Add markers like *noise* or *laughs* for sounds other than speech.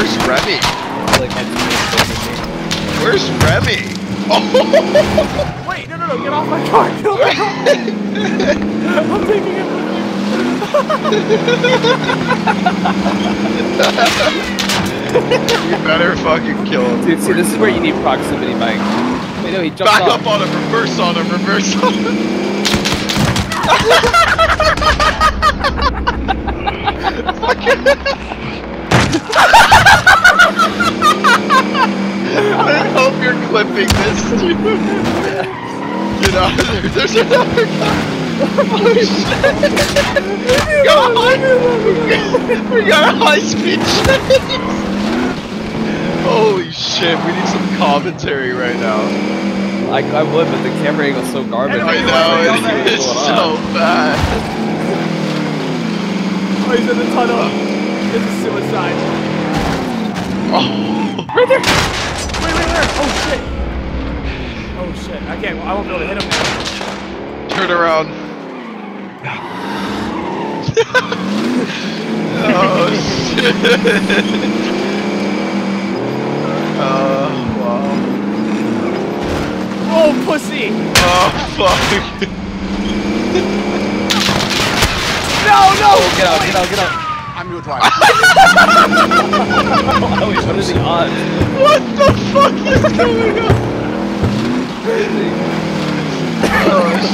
Where's Remy? Like my teammates filming me. Where's Remy? Oh, *laughs* Wait, no, no, no, get off my car. Get off my car. *laughs* I'm taking it with you better fucking kill him. Dude, see, this is where you need proximity mic. Wait, no, he jumped Back off. up on him, reverse on him, reverse on him. *laughs* clipping this, dude. Get out of there. There's another guy. *laughs* Oh shit. We got a high, we got a high speed chase. Holy shit, we need some commentary right now. I, I would, but the camera angle's so garbage. I Anyway, know, it is going so on? bad. Oh, he's in the tunnel. This is suicide. Oh, Right there. Wait, wait, wait. Oh shit. Oh shit. I can't. I won't be able to hit him now. turn around. oh shit. Oh wow. Oh, pussy. Oh fuck. No, no. Oh, get out, get out, get out. I'm your driver. *laughs* Oh, wait, what are the odds? what is going on? Oh